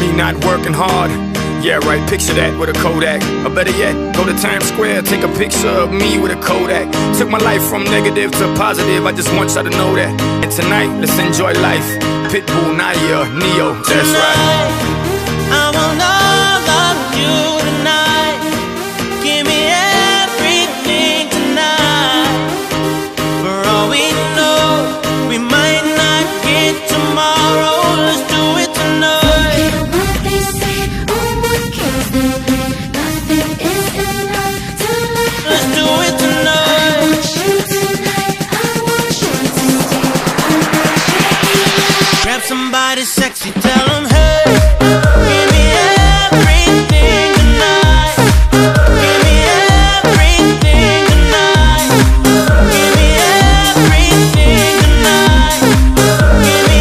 me not working hard. Yeah, right, picture that with a Kodak. Or better yet, go to Times Square, take a picture of me with a Kodak. Took my life from negative to positive, I just want y'all to know that. And tonight, let's enjoy life. Pitbull, Nadia, Ne-Yo, that's right. All of you tonight. Give me everything tonight. For all we know, we might not get tomorrow. Let's do somebody sexy, tell them hey. Give me everything tonight. Give me everything tonight. Give me everything tonight. Give me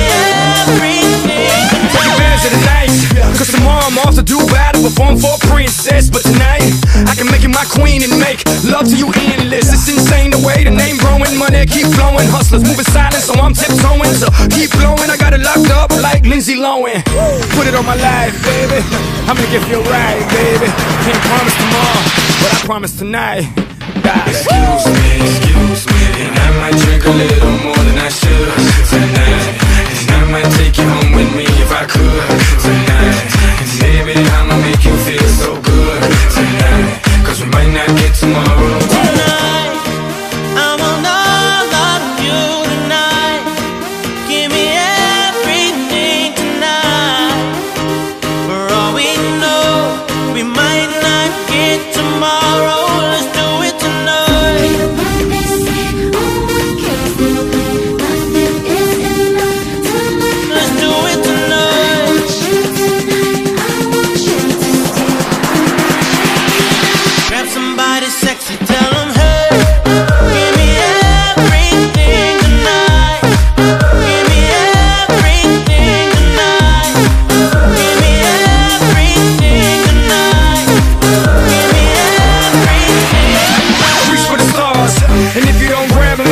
everything Take advantage of the night. Cause tomorrow I'm off to Dubai to perform for a princess. But tonight, I can make you my queen and make love to you endless. It's insane the way the name growing, money keep flowing. Hustlers moving silent, so I'm tiptoeing. So keep blowing, I got it locked up Lindsay Lohan. Put it on my life, baby. I'm gonna give you ride, baby. Can't promise tomorrow, but I promise tonight. Excuse me, excuse me, and I might drink a little more tomorrow.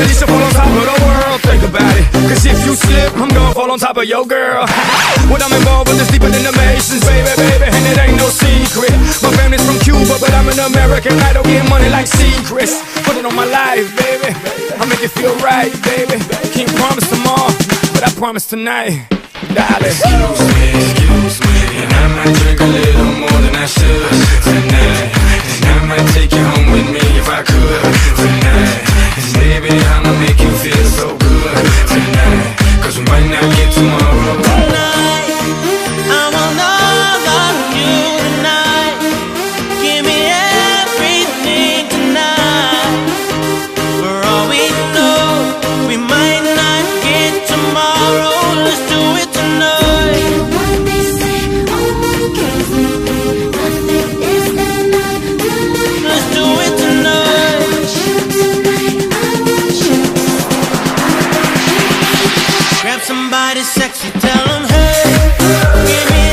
Least you fall on top of the world. Think about it. Cause if you slip, I'm gonna fall on top of your girl. what I'm involved with is deeper than the Masons, baby, baby. And it ain't no secret. My family's from Cuba, but I'm an American. I don't get money like secrets. Put it on my life, baby. I make it feel right, baby. Can't promise tomorrow, but I promise tonight. Darling. Excuse me, excuse me, and I might drink a little Somebody sexy, tell them hey.